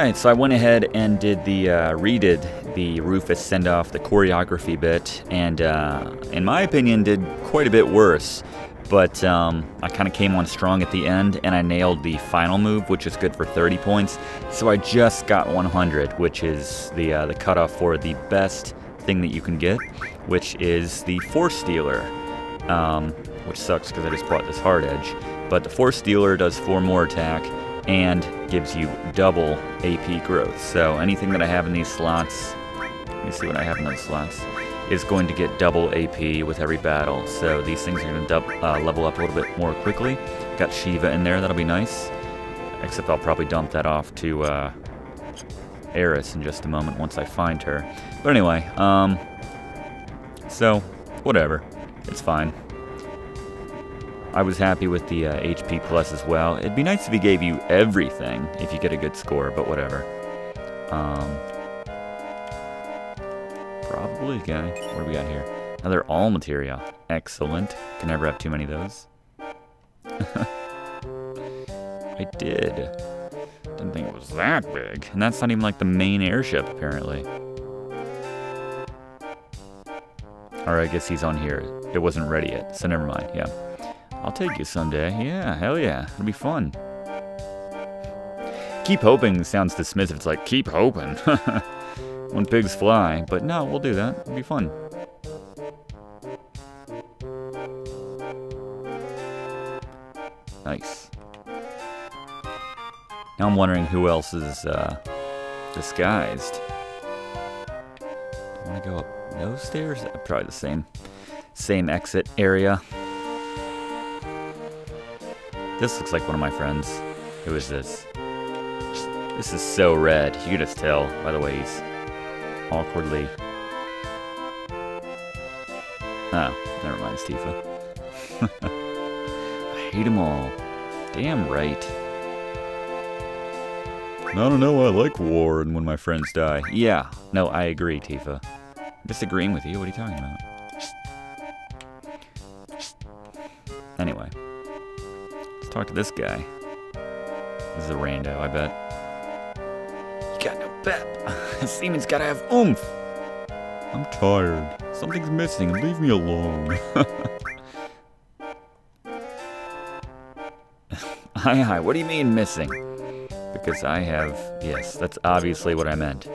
Alright, so I went ahead and did the, uh, redid the Rufus send-off, the choreography bit, and uh, in my opinion did quite a bit worse. But um, I kind of came on strong at the end, and I nailed the final move, which is good for 30 points. So I just got 100, which is the, uh, the cutoff for the best thing that you can get, which is the Force Stealer. Um, which sucks because I just bought this hard edge. But the Force Stealer does 4 more attack, and gives you double AP growth. So anything that I have in these slots, let me see what I have in those slots, is going to get double AP with every battle. So these things are going to uh, level up a little bit more quickly. Got Shiva in there, that'll be nice. Except I'll probably dump that off to uh, Aeris in just a moment once I find her. But anyway, um, so whatever, it's fine. I was happy with the uh, HP plus as well. It'd be nice if he gave you everything if you get a good score, but whatever. Um, probably guy. What do we got here? Another all materia. Excellent. Can never have too many of those. I did. Didn't think it was that big. And that's not even like the main airship, apparently. Or I guess he's on here. It wasn't ready yet, so never mind. Yeah. I'll take you someday. Yeah, hell yeah. It'll be fun. Keep hoping sounds dismissive. It's like, keep hoping. when pigs fly. But no, we'll do that. It'll be fun. Nice. Now I'm wondering who else is uh, disguised. I want to go up those stairs? Probably the same, same exit area. This looks like one of my friends. Who is this? This is so red. You can just tell by the way he's awkwardly. Oh, never mind, Tifa. I hate them all. Damn right. I don't know, I like war and when my friends die. Yeah, no, I agree, Tifa. I'm disagreeing with you, what are you talking about? Talk to this guy. This is a rando, I bet. You got no pep. Seaman's gotta have oomph. I'm tired. Something's missing. Leave me alone. hi, hi. What do you mean missing? Because I have... Yes, that's obviously what I meant.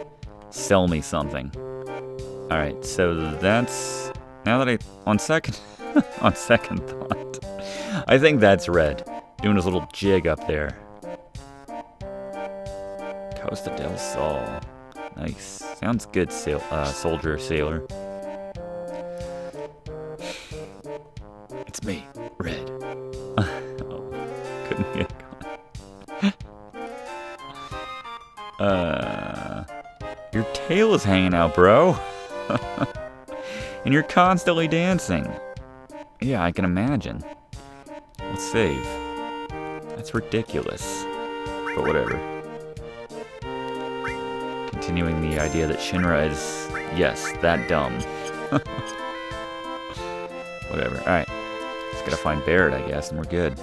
Sell me something. Alright, so that's... Now that I... On second... on second thought... I think that's red. Doing his little jig up there. Costa del Sol. Nice. Sounds good, sail uh, soldier, sailor. It's me, Red. oh, couldn't get Uh, your tail is hanging out, bro. and you're constantly dancing. Yeah, I can imagine. Let's save. That's ridiculous. But whatever. Continuing the idea that Shinra is, yes, that dumb. whatever. Alright. Just gotta find Barret, I guess, and we're good.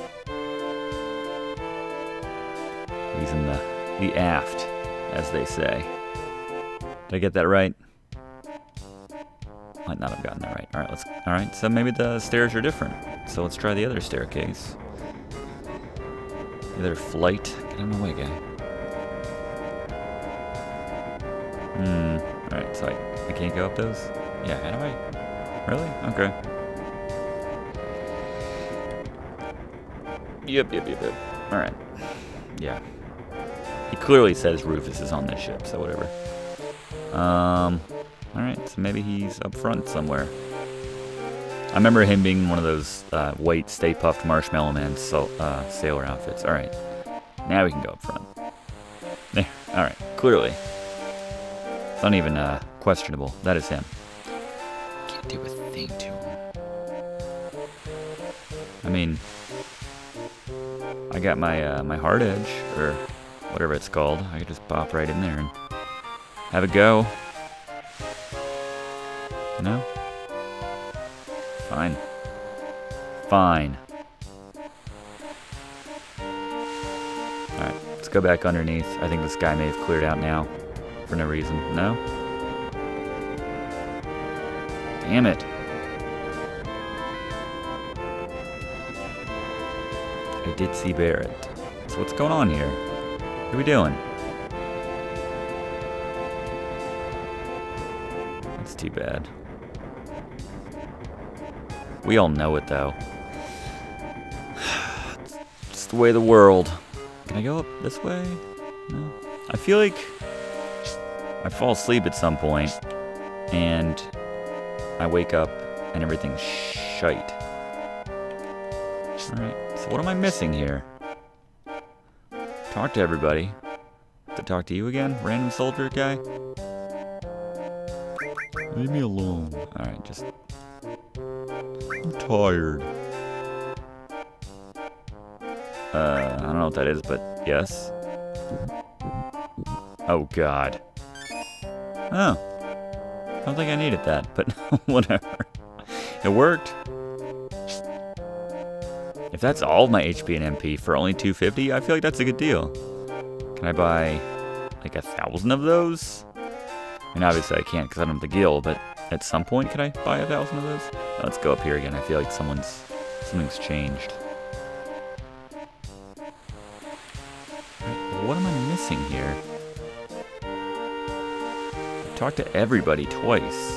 He's in the, the aft, as they say. Did I get that right? Might not have gotten that right. Alright, let's alright, so maybe the stairs are different. So let's try the other staircase. Either flight. Get out of my way, guy. Hmm. Alright, so I, I can't go up those? Yeah, how? Really? Okay. Yep, yep, yep, yep. Alright. Yeah. He clearly says Rufus is on this ship, so whatever. Um, alright, so maybe he's up front somewhere. I remember him being one of those uh, white Stay Puft Marshmallow Man so, uh, sailor outfits. All right, now we can go up front. There. All right, clearly. It's not even uh, questionable. That is him. Can't do a thing to him. I mean, I got my uh, my hard edge or whatever it's called. I could just pop right in there and have a go. Fine. Fine. Alright, let's go back underneath. I think this guy may have cleared out now. For no reason. No? Damn it. I did see Barret. So what's going on here? What are we doing? That's too bad. We all know it though. It's the way of the world. Can I go up this way? No. I feel like I fall asleep at some point and I wake up and everything's shite. Alright, so what am I missing here? Talk to everybody. To talk to you again, random soldier guy? Leave me alone. Alright, just... Tired. Uh, I don't know what that is, but yes. Oh, God. Oh. I don't think I needed that, but whatever. It worked. If that's all of my HP and MP for only 250, I feel like that's a good deal. Can I buy like a thousand of those? I mean, obviously I can't because I don't have the gil, but at some point, could I buy a thousand of those? Let's go up here again. I feel like someone's something's changed. What am I missing here? talked to everybody twice.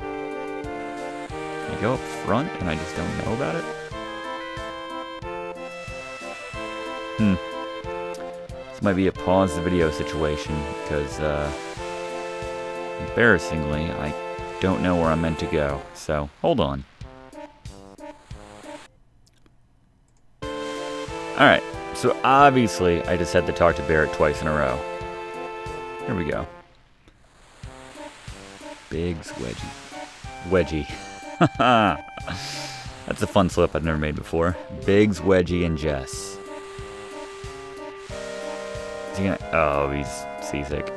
I go up front and I just don't know about it? Hmm. This might be a pause the video situation because, uh, embarrassingly, I don't know where I'm meant to go. So, hold on. Alright, so obviously I just had to talk to Barret twice in a row. Here we go. Biggs Wedgie. Wedgie. That's a fun slip I've never made before. Biggs, Wedgie, and Jess. Is he gonna... Oh, he's seasick.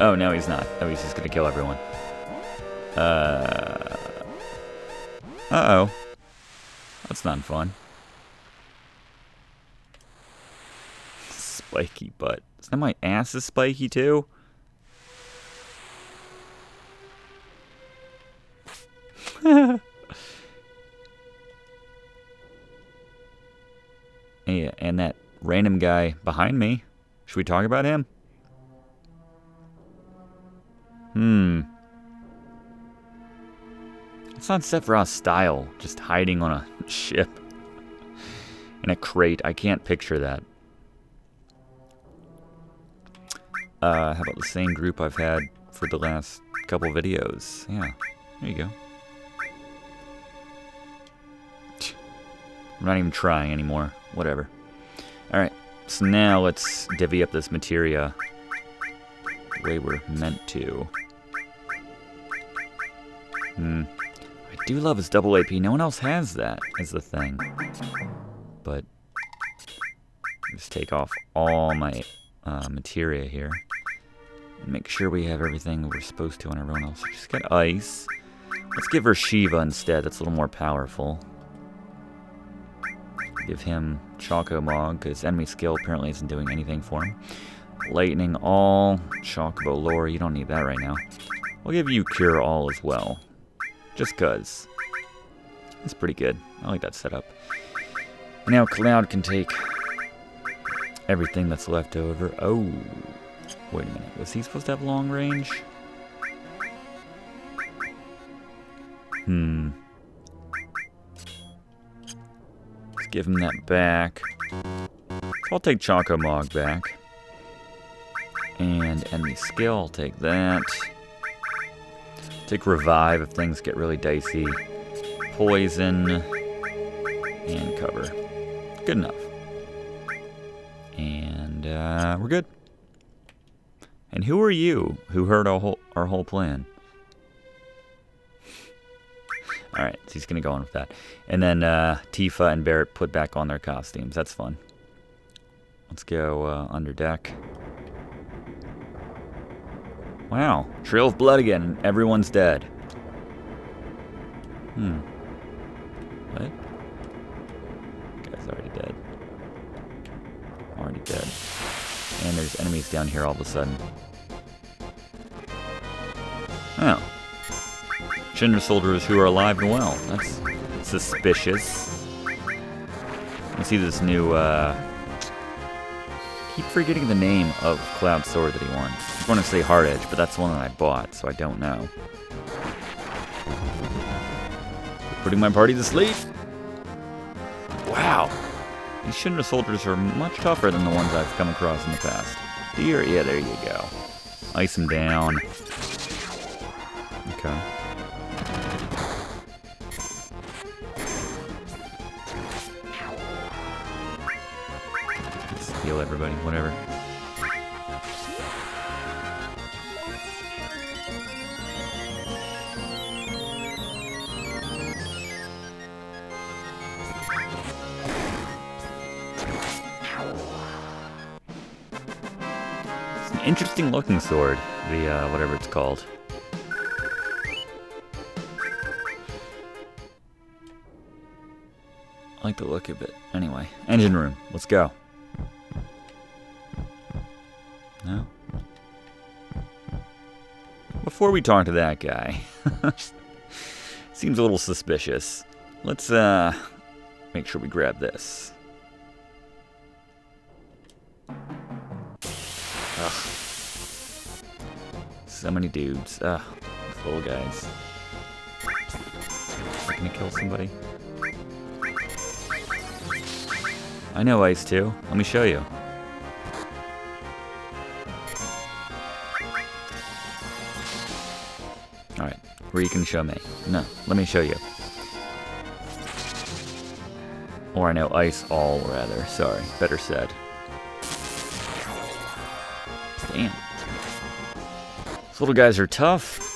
Oh, no, he's not. Oh, he's just gonna kill everyone. Uh... Uh-oh. That's not fun. Spiky butt. Is that my ass is spiky too? yeah, and that random guy behind me. Should we talk about him? Hmm. It's not Sephiroth's style, just hiding on a ship. In a crate. I can't picture that. Uh, how about the same group I've had for the last couple videos? Yeah, there you go. I'm not even trying anymore. Whatever. Alright, so now let's divvy up this materia the way we're meant to. Hmm. I do love his double AP. No one else has that, is the thing. But, just take off all my uh, materia here. Make sure we have everything we're supposed to on everyone else. Just got ice. Let's give her Shiva instead. That's a little more powerful. Give him Choco Mog, because enemy skill apparently isn't doing anything for him. Lightning All, Chocobo Lore, you don't need that right now. We'll give you Cure All as well. Just cuz. That's pretty good. I like that setup. Now Cloud can take everything that's left over. Oh, wait a minute. Was he supposed to have long range? Hmm. Let's give him that back. I'll take Choco Mog back. And enemy skill, I'll take that. Take Revive if things get really dicey. Poison. And cover. Good enough. And uh, we're good. And who are you who heard our whole, our whole plan? Alright, so he's going to go on with that. And then uh, Tifa and Barret put back on their costumes. That's fun. Let's go uh, under deck. Wow, trail of blood again. and Everyone's dead. Hmm. What? Guy's already dead. Already dead. And there's enemies down here all of a sudden. Oh. Shinra soldiers who are alive and well. That's suspicious. I see this new, uh... keep forgetting the name of Cloud Sword that he won. I want to say Hard Edge, but that's the one that I bought, so I don't know. Putting my party to sleep. Wow. These Shinra soldiers are much tougher than the ones I've come across in the past. Dear, yeah, there you go. Ice them down. Okay. Everybody, whatever. It's an interesting looking sword, the, uh, whatever it's called. I like the look of it. Anyway, engine room. Let's go. No? Before we talk to that guy, seems a little suspicious. Let's, uh, make sure we grab this. Ugh. So many dudes. Ugh, little guys. Are gonna kill somebody? I know Ice too. Let me show you. Where you can show me. No, let me show you. Or I know Ice all, rather. Sorry, better said. Damn. These little guys are tough.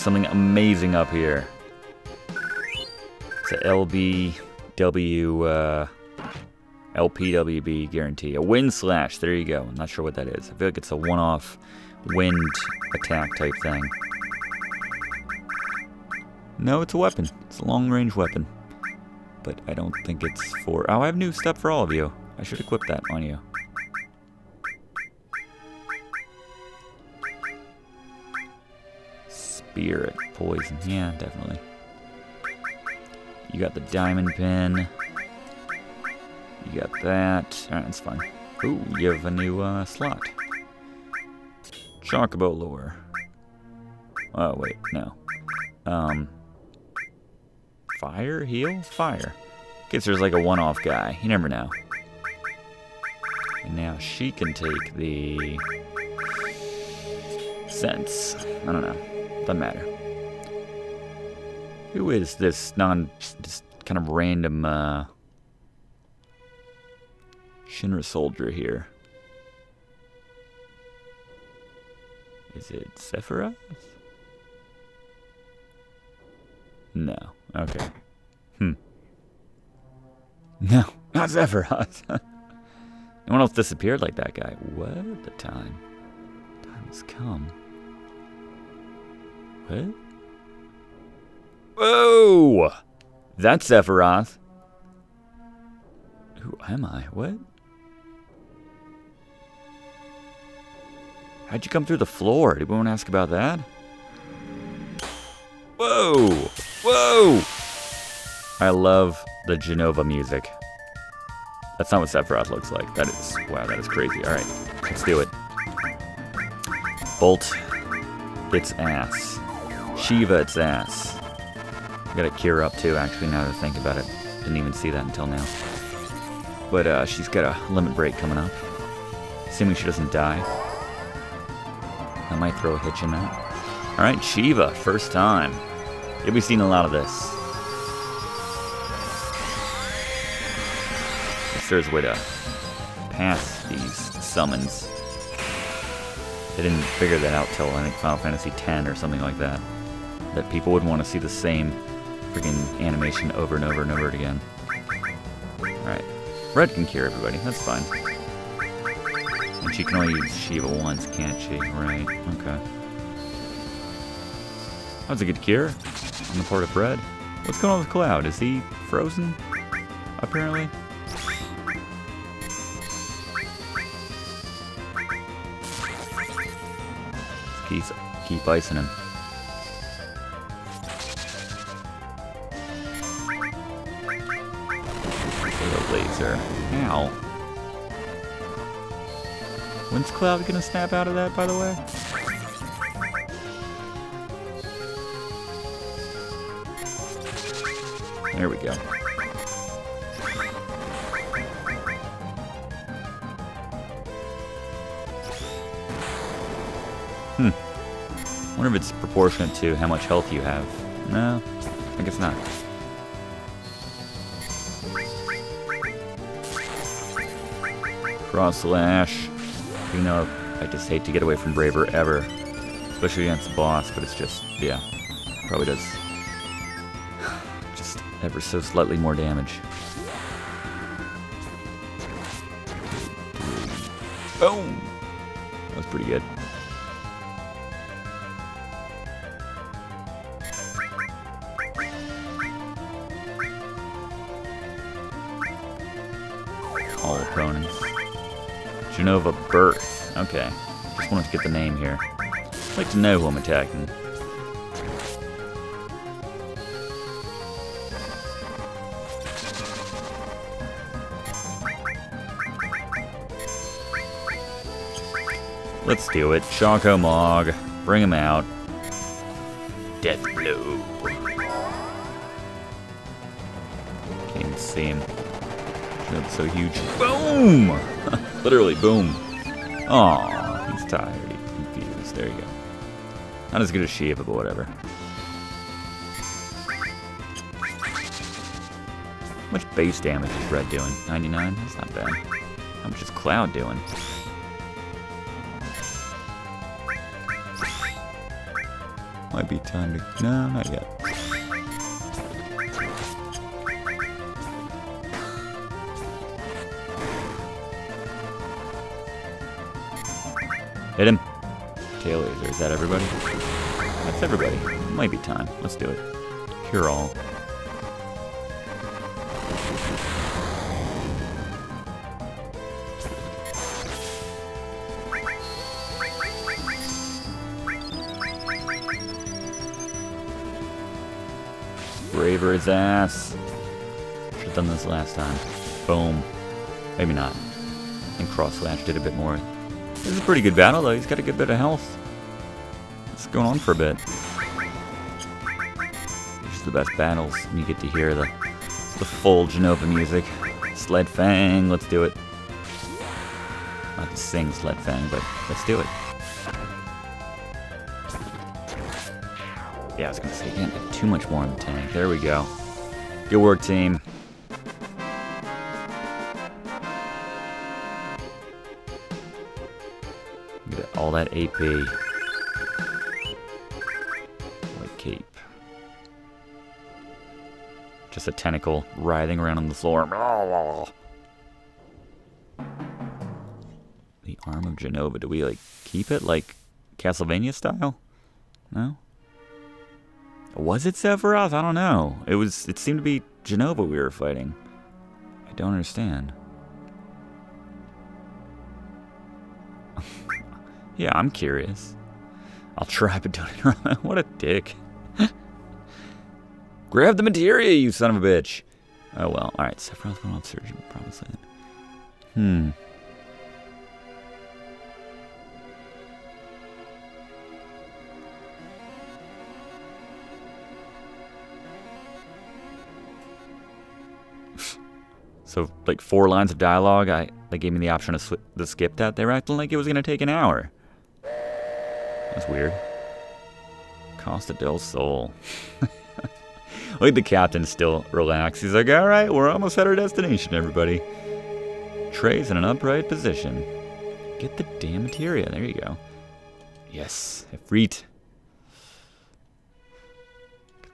Something amazing up here. It's a LBW, uh, LPWB guarantee. A wind slash. There you go. I'm not sure what that is. I feel like it's a one-off wind attack type thing. No, it's a weapon. It's a long-range weapon. But I don't think it's for... Oh, I have new stuff for all of you. I should equip that on you. Spirit poison. Yeah, definitely. You got the diamond pin. You got that. Alright, that's fine. Ooh, you have a new uh, slot. Chocobo lore. Oh, wait, no. Um, fire? Heal? Fire. Guess there's like a one-off guy. You never know. And now she can take the... Sense. I don't know. Matter. Who is this non... just kind of random, uh... Shinra soldier here? Is it Sephiroth? No. Okay. Hmm. No, not Sephiroth. no one else disappeared like that guy. What the time? Time has come. What? Whoa! That's Sephiroth. Who am I? What? How'd you come through the floor? Did anyone ask about that? Whoa! Whoa! I love the Jenova music. That's not what Sephiroth looks like. That is, wow, that is crazy. All right, let's do it. Bolt, its ass. Shiva, its ass. I got a cure up too, actually, now that I think about it. Didn't even see that until now. But uh, she's got a limit break coming up. Assuming she doesn't die. I might throw a hitch in that. Alright, Shiva, first time. You'll be seeing a lot of this. Guess there's a way to pass these summons. They didn't figure that out till I think Final Fantasy X or something like that. That people would want to see the same freaking animation over and over and over again. Alright. Red can cure everybody, that's fine. And she can only use Shiva once, can't she? Right, okay. That was a good cure on the part of Red. What's going on with Cloud? Is he frozen? Apparently? Keep, keep icing him. Laser. Ow. When's Cloud gonna snap out of that, by the way? There we go. Hmm. wonder if it's proportionate to how much health you have. No, I guess not. Cross slash. You know, I just hate to get away from Braver ever. Especially against boss, but it's just, yeah. Probably does just ever so slightly more damage. Boom! That was pretty good. Jenova Birth. Okay. Just wanted to get the name here. I'd like to know who I'm attacking. Let's do it. Choco Mog. Bring him out. Death Blow. Can't even see him. That's so huge. Boom! Literally, boom. Aw, he's tired. He's confused. There you go. Not as good as Shiva, but whatever. How much base damage is Red doing? 99? That's not bad. How much is Cloud doing? Might be time to... No, not yet. Hit him. Tail laser. Is that everybody? That's everybody. Might be time. Let's do it. Cure all. Braver his ass. Should've done this last time. Boom. Maybe not. And Cross Slash did a bit more. This is a pretty good battle, though. He's got a good bit of health. It's going on for a bit. These are the best battles. And you get to hear the, the full Jenova music. Sled Fang, let's do it. Not to sing Sled Fang, but let's do it. Yeah, I was gonna say, can't get too much more in the tank. There we go. Good work, team. All that AP. White cape. Just a tentacle writhing around on the floor. The arm of Jenova. Do we like keep it like Castlevania style? No? Was it Sephiroth? I don't know. It was. It seemed to be Jenova we were fighting. I don't understand. Yeah, I'm curious. I'll try, but don't interrupt. what a dick. Grab the materia, you son of a bitch. Oh well. All right. Sephiroth went on surgeon. Promise land. Hmm. So like four lines of dialogue, I they gave me the option to, to skip that. They were acting like it was gonna take an hour. That's weird. Costa del Sol. Look the captain still relaxed. He's like, all right, we're almost at our destination, everybody. trays in an upright position. Get the damn materia. There you go. Yes, Ifrit.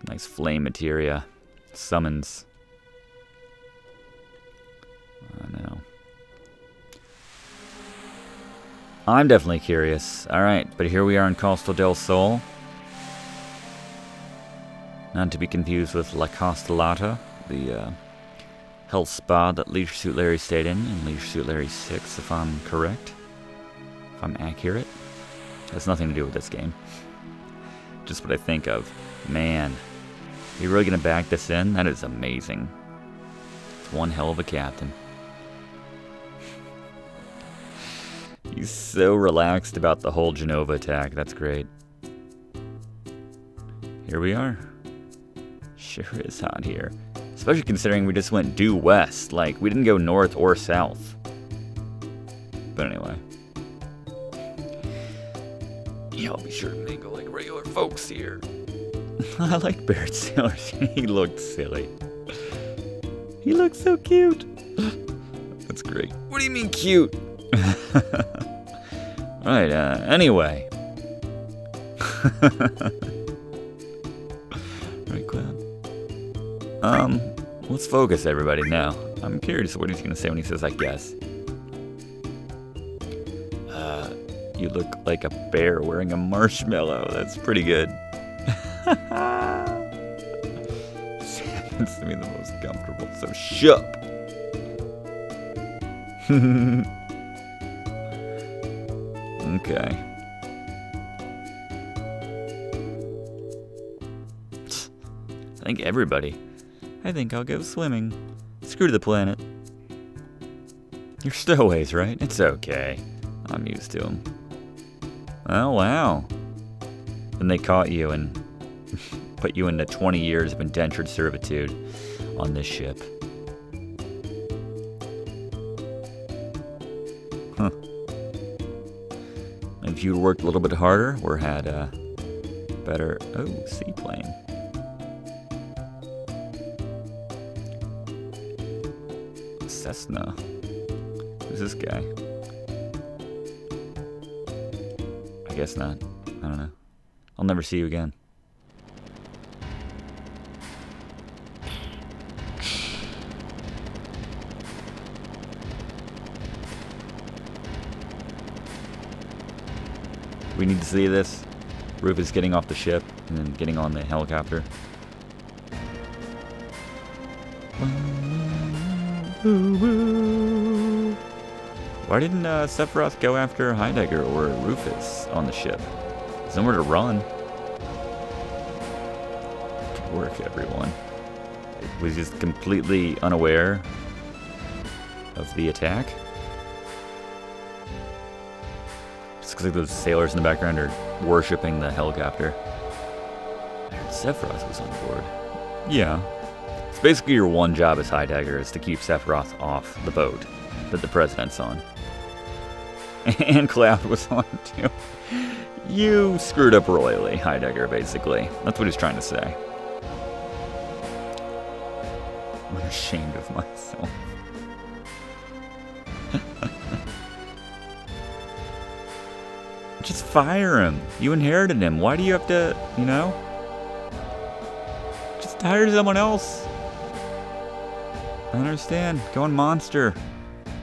Nice flame materia. Summons. I know. I'm definitely curious. Alright, but here we are in Costa del Sol. Not to be confused with La Costa Lotta, the uh, health spa that Leisure Suit Larry stayed in, in Leisure Suit Larry 6, if I'm correct. If I'm accurate. Has nothing to do with this game. Just what I think of. Man, you're really gonna back this in? That is amazing. It's one hell of a captain. He's so relaxed about the whole Jenova attack. That's great. Here we are. Sure is hot here. Especially considering we just went due west. Like, we didn't go north or south. But anyway. Yeah, I'll be sure to mingle like regular folks here. I like Barret Sailors. he looked silly. He looks so cute. That's great. What do you mean cute? right, uh, anyway. Um, let's focus everybody now. I'm curious what he's gonna say when he says, I guess. Uh, you look like a bear wearing a marshmallow. That's pretty good. Happens to be the most comfortable, so shup. Okay. I think everybody. I think I'll go swimming. Screw the planet. You're stowaways, right? It's okay. I'm used to them. Oh, wow. Then they caught you and put you into 20 years of indentured servitude on this ship. If you'd worked a little bit harder or had a better... Oh, seaplane. Cessna. Who's this guy? I guess not. I don't know. I'll never see you again. Need to see this. Rufus getting off the ship and then getting on the helicopter. Why didn't uh, Sephiroth go after Heidegger or Rufus on the ship? Somewhere to run. Good work, everyone. It was just completely unaware of the attack. Because those sailors in the background are worshipping the helicopter. I heard Sephiroth was on board. Yeah. It's basically your one job as Heidegger is to keep Sephiroth off the boat that the president's on. And Cloud was on too. You screwed up royally, Heidegger, basically. That's what he's trying to say. I'm ashamed of myself. Fire him. You inherited him. Why do you have to, you know? Just hire someone else. I understand. Go on Monster.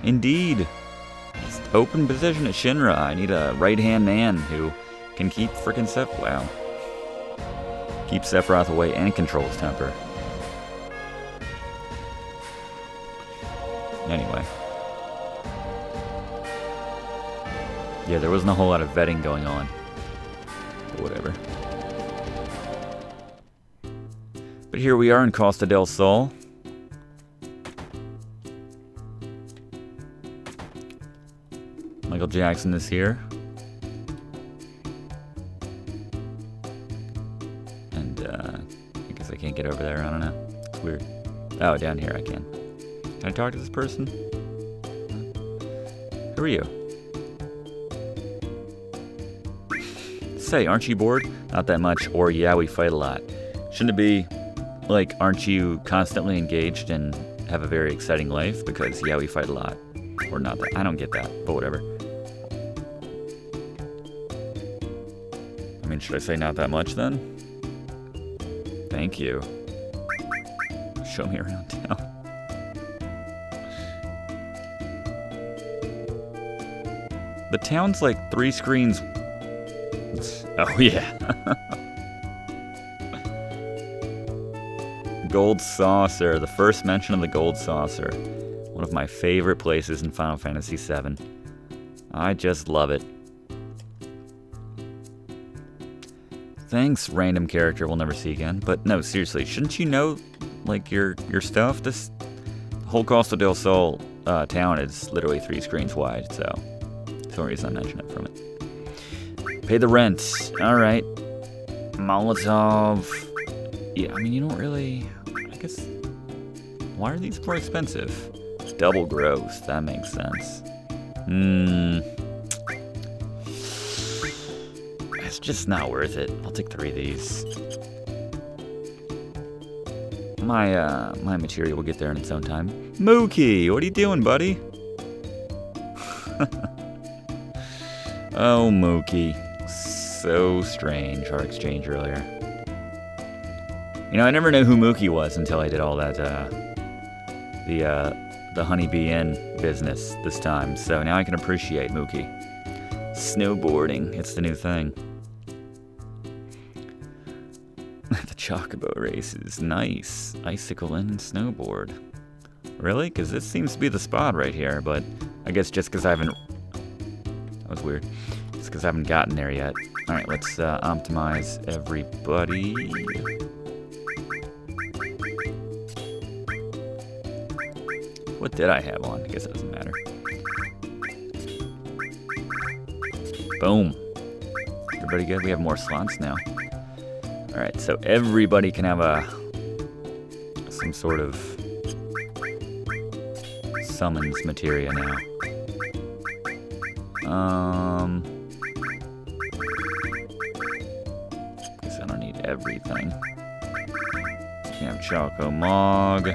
Indeed. It's open position at Shinra. I need a right-hand man who can keep freaking Seph... Wow. Keep Sephiroth away and control his temper. Yeah, there wasn't a whole lot of vetting going on. But whatever. But here we are in Costa del Sol. Michael Jackson is here. And, uh, I guess I can't get over there. I don't know. It's weird. Oh, down here I can. Can I talk to this person? Who are you? Say, aren't you bored? Not that much, or yeah, we fight a lot. Shouldn't it be like, aren't you constantly engaged and have a very exciting life? Because yeah, we fight a lot. Or not that. I don't get that, but whatever. I mean, should I say not that much then? Thank you. Show me around town. The town's like three screens. Oh, yeah. gold Saucer, the first mention of the Gold Saucer. One of my favorite places in Final Fantasy VII. I just love it. Thanks, random character we'll never see again. But no, seriously, shouldn't you know, like, your your stuff? This whole Costa del Sol uh, town is literally three screens wide, so... That's the only reason I mention it from it. Pay the rent. Alright. Molotov. Yeah, I mean, you don't really... I guess... Why are these more expensive? Double growth. That makes sense. Hmm. It's just not worth it. I'll take three of these. My, uh, my materia will get there in its own time. Mookie, what are you doing, buddy? Oh, Mookie. So strange, our exchange earlier. You know, I never knew who Mookie was until I did all that, uh, the, uh, the Honeybee Inn business this time. So now I can appreciate Mookie. Snowboarding, it's the new thing. the Chocobo race is nice. Icicle and snowboard. Really? Because this seems to be the spot right here, but I guess just because I haven't That was weird. It's because I haven't gotten there yet. Alright, let's uh, optimize everybody. What did I have on? I guess it doesn't matter. Boom. Everybody good? We have more slots now. Alright, so everybody can have a some sort of summons materia now. Um, Choco Mog.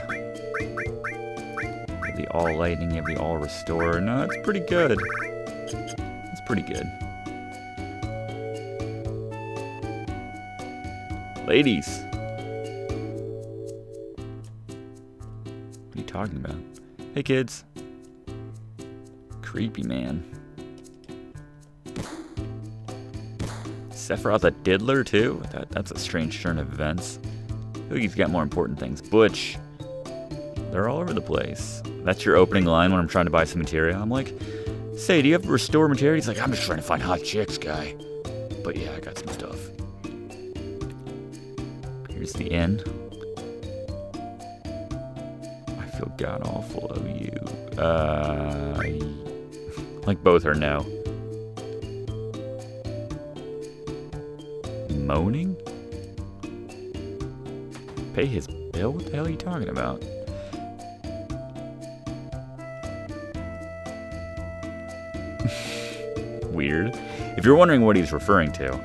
The All Lightning, the All Restore. No, it's pretty good. It's pretty good. Ladies. What are you talking about? Hey, kids. Creepy man. Sephiroth a diddler too? That, that's a strange turn of events. He's got more important things. Butch. They're all over the place. That's your opening line when I'm trying to buy some materia. I'm like, say, do you have restore materia? He's like, I'm just trying to find hot chicks, guy. But yeah, I got some stuff. Here's the end. I feel god awful of you. Uh, like both are no. moaning? Pay his bill? What the hell are you talking about? Weird. If you're wondering what he's referring to,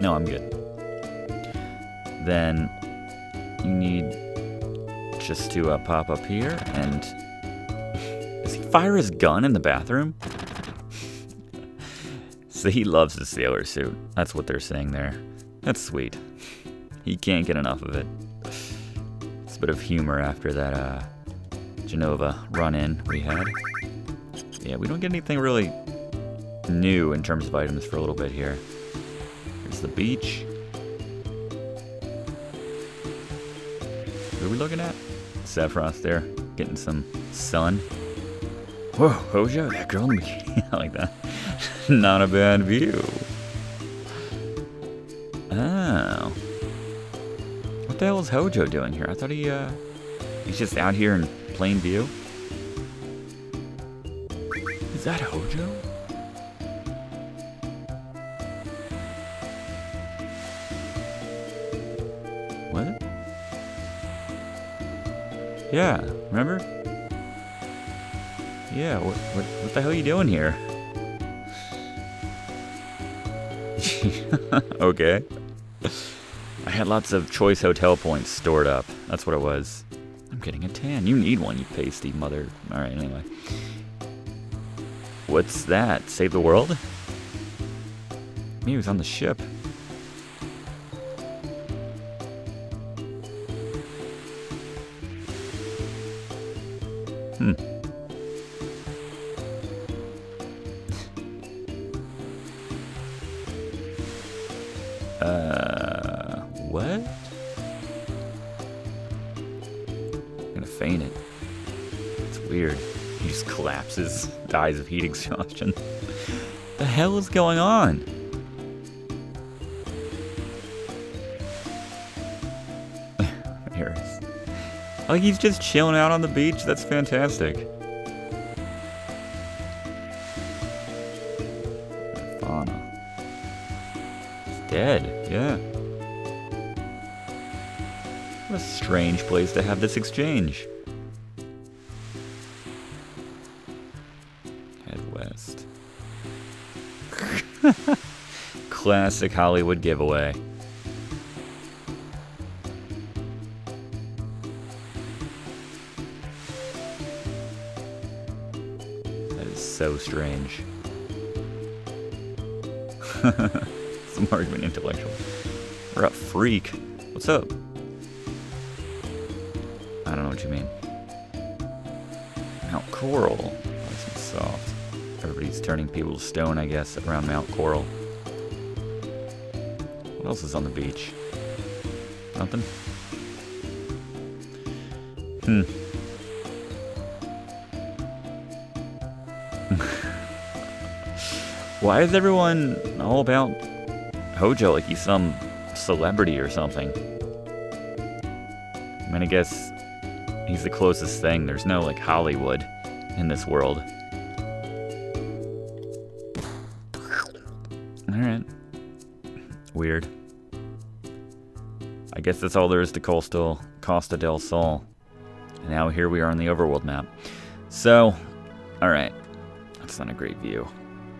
no, I'm good. Then you need just to uh, pop up here and... Does he fire his gun in the bathroom? So he loves the sailor suit. That's what they're saying there. That's sweet. He can't get enough of it. It's a bit of humor after that uh, Jenova run-in we had. Yeah, we don't get anything really new in terms of items for a little bit here. Here's the beach. What are we looking at? Sephiroth there, getting some sun. Whoa, Hojo, that girl in the bikini. I like that. Not a bad view. What the hell is Hojo doing here? I thought he, uh, he's just out here in plain view. Is that Hojo? What? Yeah, remember? Yeah, what, what, what the hell are you doing here? okay. I had lots of choice hotel points stored up. That's what it was. I'm getting a tan. You need one, you pasty mother. Alright, anyway. What's that? Save the world? Me was on the ship. Heat exhaustion. the hell is going on? Harris. Like he's just chilling out on the beach. That's fantastic. Fauna. He's dead. Yeah. What a strange place to have this exchange. Classic Hollywood giveaway. That is so strange. Some argument intellectual. We're a freak. What's up? I don't know what you mean. Mount Corel. Nice and soft. Everybody's turning people to stone, I guess, around Mount Corel. What else is on the beach? Nothing? Hmm. Why is everyone all about Hojo like he's some celebrity or something? I mean, I guess he's the closest thing. There's no, like, Hollywood in this world. Alright. Weird. I guess that's all there is to Coastal Costa del Sol. And now here we are on the overworld map. So, alright. That's not a great view.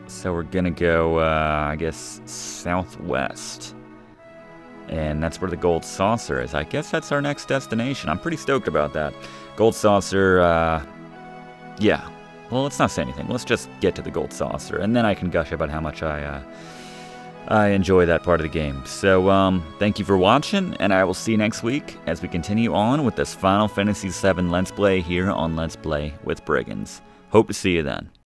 So we're gonna go, uh, I guess, southwest. And that's where the Gold Saucer is. I guess that's our next destination. I'm pretty stoked about that. Gold Saucer, uh, yeah. Well, let's not say anything. Let's just get to the Gold Saucer, and then I can gush about how much I, uh, I enjoy that part of the game. So, um, thank you for watching, and I will see you next week as we continue on with this Final Fantasy VII Let's Play here on Let's Play with Brigands. Hope to see you then.